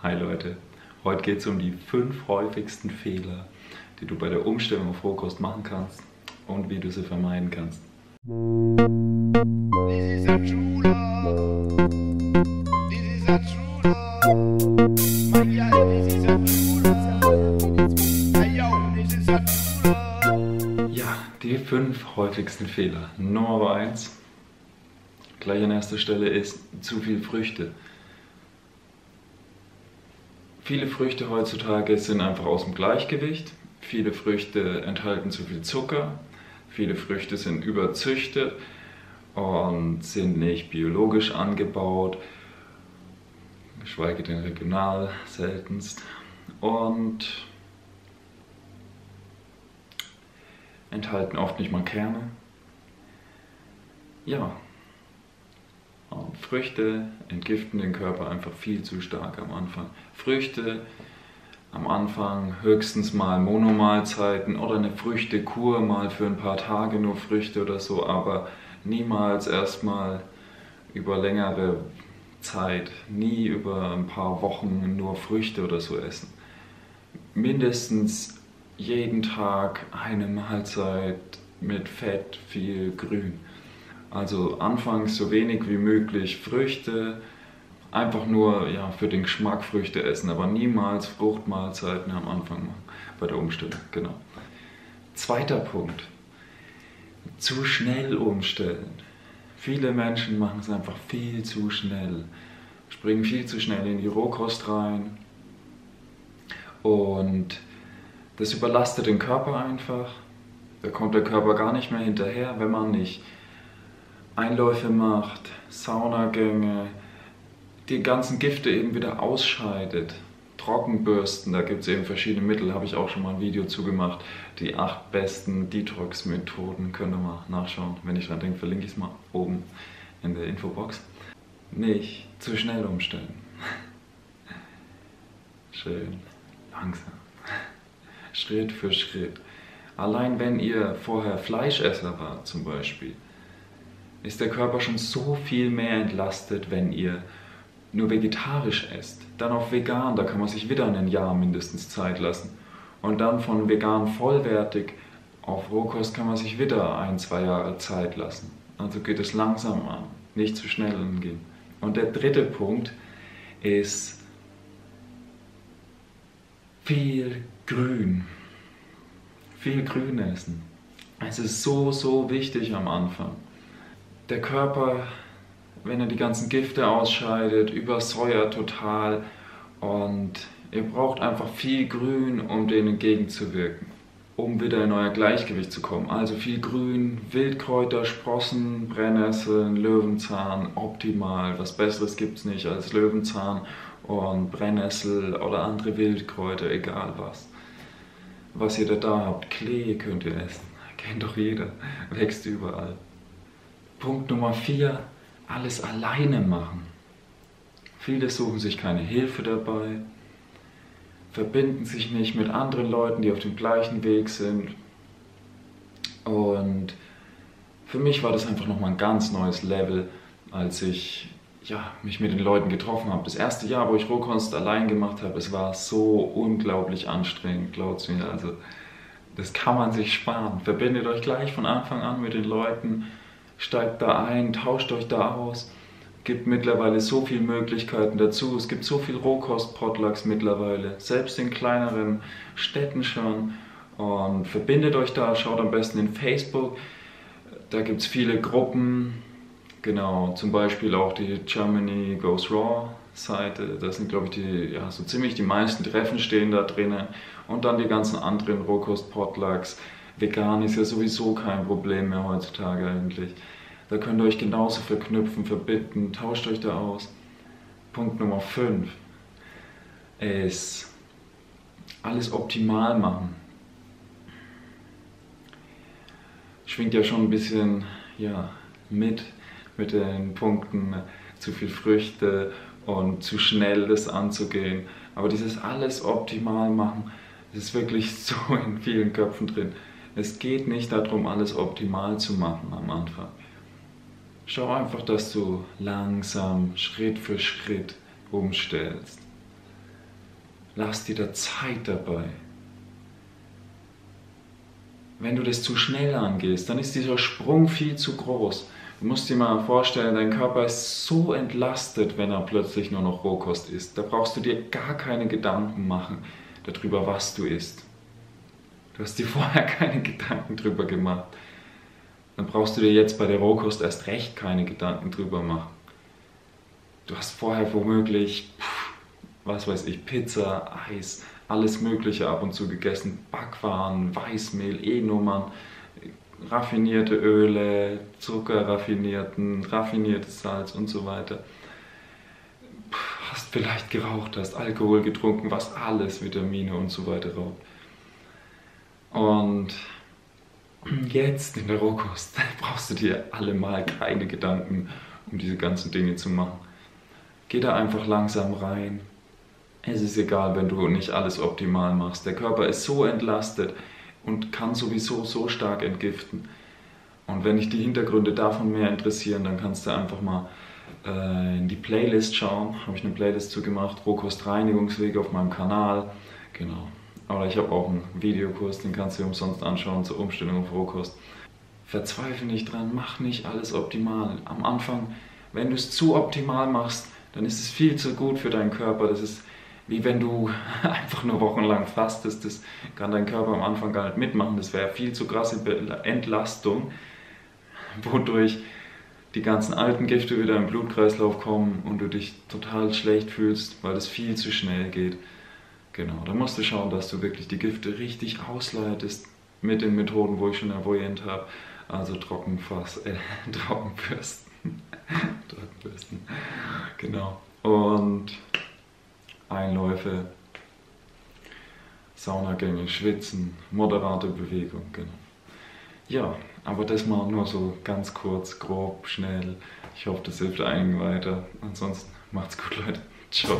Hi Leute, heute geht es um die fünf häufigsten Fehler, die du bei der Umstellung auf Rohkost machen kannst und wie du sie vermeiden kannst. Ja, die fünf häufigsten Fehler. Nummer eins, gleich an erster Stelle ist zu viel Früchte. Viele Früchte heutzutage sind einfach aus dem Gleichgewicht. Viele Früchte enthalten zu viel Zucker. Viele Früchte sind überzüchtet und sind nicht biologisch angebaut, geschweige denn regional seltenst. Und enthalten oft nicht mal Kerne. Ja. Früchte entgiften den Körper einfach viel zu stark am Anfang. Früchte am Anfang höchstens mal Monomahlzeiten oder eine Früchtekur mal für ein paar Tage nur Früchte oder so, aber niemals erstmal über längere Zeit, nie über ein paar Wochen nur Früchte oder so essen. Mindestens jeden Tag eine Mahlzeit mit Fett, viel Grün. Also anfangs so wenig wie möglich Früchte, einfach nur ja, für den Geschmack Früchte essen, aber niemals Fruchtmahlzeiten am Anfang machen bei der Umstellung. Genau. Zweiter Punkt. Zu schnell umstellen. Viele Menschen machen es einfach viel zu schnell, springen viel zu schnell in die Rohkost rein und das überlastet den Körper einfach. Da kommt der Körper gar nicht mehr hinterher, wenn man nicht Einläufe macht, Saunagänge, die ganzen Gifte eben wieder ausscheidet. Trockenbürsten, da gibt es eben verschiedene Mittel, habe ich auch schon mal ein Video zu gemacht. Die acht besten Detox-Methoden könnt ihr mal nachschauen. Wenn ich dran denke, verlinke ich es mal oben in der Infobox. Nicht zu schnell umstellen. Schön, langsam. Schritt für Schritt. Allein wenn ihr vorher Fleischesser wart zum Beispiel, ist der Körper schon so viel mehr entlastet, wenn ihr nur vegetarisch esst. Dann auf vegan, da kann man sich wieder ein Jahr mindestens Zeit lassen. Und dann von vegan vollwertig auf Rohkost kann man sich wieder ein, zwei Jahre Zeit lassen. Also geht es langsam an, nicht zu schnell angehen. Und der dritte Punkt ist viel Grün. Viel Grün essen. Es ist so, so wichtig am Anfang. Der Körper wenn er die ganzen Gifte ausscheidet, übersäuert total und ihr braucht einfach viel Grün, um denen entgegenzuwirken, um wieder in euer Gleichgewicht zu kommen. Also viel Grün, Wildkräuter, Sprossen, Brennnesseln, Löwenzahn, optimal. Was Besseres gibt es nicht als Löwenzahn und Brennnessel oder andere Wildkräuter, egal was. Was ihr da, da habt, Klee könnt ihr essen. Kennt doch jeder, wächst überall. Punkt Nummer 4, alles alleine machen. Viele suchen sich keine Hilfe dabei, verbinden sich nicht mit anderen Leuten, die auf dem gleichen Weg sind. Und für mich war das einfach nochmal ein ganz neues Level, als ich ja, mich mit den Leuten getroffen habe. Das erste Jahr, wo ich Rohkost allein gemacht habe, es war so unglaublich anstrengend, glaubt mir. Also, das kann man sich sparen. Verbindet euch gleich von Anfang an mit den Leuten steigt da ein, tauscht euch da aus. Gibt mittlerweile so viele Möglichkeiten dazu. Es gibt so viel Rohkost-Potlucks mittlerweile, selbst in kleineren Städten schon. Und verbindet euch da, schaut am besten in Facebook. Da gibt es viele Gruppen, genau, zum Beispiel auch die Germany Goes Raw Seite. Da sind, glaube ich, die, ja, so ziemlich die meisten Treffen stehen da drinnen. Und dann die ganzen anderen Rohkost-Potlucks Vegan ist ja sowieso kein Problem mehr heutzutage eigentlich. Da könnt ihr euch genauso verknüpfen, verbinden, tauscht euch da aus. Punkt Nummer 5 ist alles optimal machen. Schwingt ja schon ein bisschen ja, mit, mit den Punkten zu viel Früchte und zu schnell das anzugehen. Aber dieses alles optimal machen, das ist wirklich so in vielen Köpfen drin. Es geht nicht darum, alles optimal zu machen am Anfang. Schau einfach, dass du langsam, Schritt für Schritt umstellst. lass dir da Zeit dabei. Wenn du das zu schnell angehst, dann ist dieser Sprung viel zu groß. Du musst dir mal vorstellen, dein Körper ist so entlastet, wenn er plötzlich nur noch Rohkost isst. Da brauchst du dir gar keine Gedanken machen darüber, was du isst. Du hast dir vorher keine Gedanken drüber gemacht. Dann brauchst du dir jetzt bei der Rohkost erst recht keine Gedanken drüber machen. Du hast vorher womöglich, was weiß ich, Pizza, Eis, alles Mögliche ab und zu gegessen, Backwaren, Weißmehl, E-Nummern raffinierte Öle, Zucker raffinierten, raffiniertes Salz und so weiter. Hast vielleicht geraucht, hast Alkohol getrunken, was alles Vitamine und so weiter raubt. Und jetzt in der Rohkost brauchst du dir allemal keine Gedanken um diese ganzen Dinge zu machen. Geh da einfach langsam rein. Es ist egal, wenn du nicht alles optimal machst. Der Körper ist so entlastet und kann sowieso so stark entgiften. Und wenn dich die Hintergründe davon mehr interessieren, dann kannst du einfach mal äh, in die Playlist schauen. Habe ich eine Playlist zu gemacht, Rohkostreinigungswege auf meinem Kanal. Genau. Aber ich habe auch einen Videokurs, den kannst du dir umsonst anschauen zur Umstellung auf Rohkost. Verzweifle nicht dran, mach nicht alles optimal. Am Anfang, wenn du es zu optimal machst, dann ist es viel zu gut für deinen Körper. Das ist wie wenn du einfach nur wochenlang fastest. Das kann dein Körper am Anfang gar nicht mitmachen. Das wäre viel zu krasse Entlastung, wodurch die ganzen alten Gifte wieder im Blutkreislauf kommen und du dich total schlecht fühlst, weil das viel zu schnell geht. Genau, da musst du schauen, dass du wirklich die Gifte richtig ausleitest mit den Methoden, wo ich schon erwähnt habe. Also Trockenfass, äh, Trockenbürsten. Trockenbürsten. Genau. Und Einläufe, Saunagänge, Schwitzen, moderate Bewegung, genau. Ja, aber das mal nur so ganz kurz, grob, schnell. Ich hoffe, das hilft einigen weiter. Ansonsten macht's gut, Leute. Ciao.